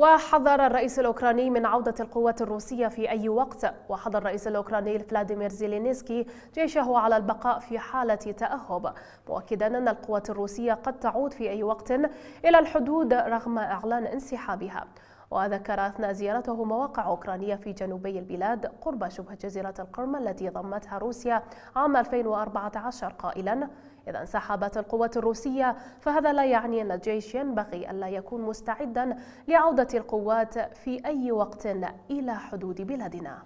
وحذر الرئيس الأوكراني من عودة القوات الروسية في أي وقت. وحذر الرئيس الأوكراني فلاديمير زيلينسكي جيشه على البقاء في حالة تأهب. مؤكدا أن القوات الروسية قد تعود في أي وقت إلى الحدود رغم إعلان انسحابها. وذكر أثناء زيارته مواقع أوكرانية في جنوبي البلاد قرب شبه جزيرة القرم التي ضمتها روسيا عام 2014 قائلا. إذا انسحبت القوات الروسية فهذا لا يعني أن الجيش ينبغي ألا يكون مستعدا لعودة القوات في أي وقت إلى حدود بلادنا.